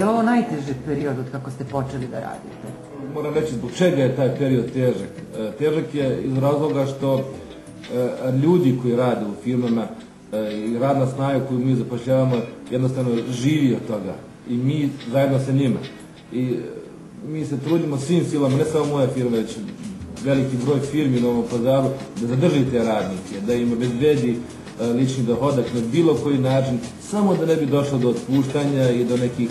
Je li ovo najteži period od kako ste počeli da radite? Moram reći zbog čega je taj period težak. E, težak je iz razloga što e, ljudi koji rade u firmama e, i radna snaga koju mi zapošljavamo jednostavno živi od toga i mi zajedno sa njima. I mi se trudimo svim silama, ne samo moja firma, već veliki broj firmi u Novom pazaru, da zadrži te radnike, da im obezbedi lični dohodak na bilo koji način, samo da ne bi došlo do otpuštanja i do nekih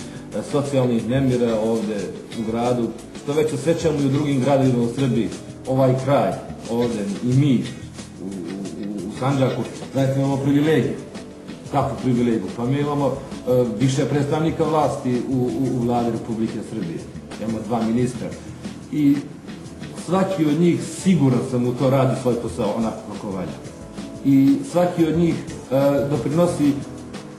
socijalnih nemira ovde u gradu, što već osjećamo i u drugim gradovima u Srbiji. Ovaj kraj ovde i mi u, u, u Sanđaku, zaista imamo privilegiju. Kakvu privilegiju? Pa mi imamo uh, više predstavnika vlasti u, u, u vladi Republike Srbije. Imamo dva ministra. I svaki od njih, siguran sam u to radi svoj posao onako kako valja. I svaki od njih uh, doprinosi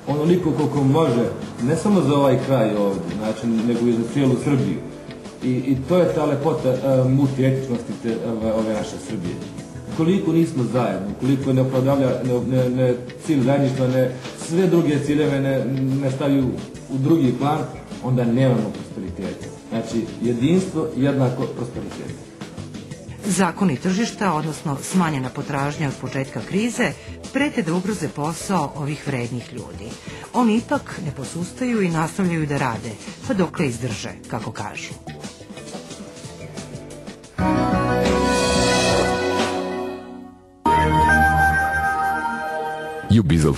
onoliko koliko može, ne samo za ovaj kraj ovdje, znači, nego i za cijelu Srbiju. I, i to je ta lepota uh, multietičnosti te, ove, ove naše Srbije. Koliko nismo zajedno, koliko ne opravdavlja ne, ne, ne cilj zajedništva, ne, sve druge ciljeve ne, ne staviju u drugi plan, onda nemamo prosperiteta. Znači, jedinstvo jednako prosperiteta. Zakoni tržišta, odnosno smanjena potražnja od početka krize, prete da ugroze posao ovih vrednih ljudi. Oni ipak ne posustaju i nastavljaju da rade, pa dokle izdrže, kako kažu. You Biesel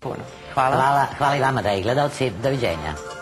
puno. Hvala. Hvala, hvala i vama, dragi gledalci. Doviđenja.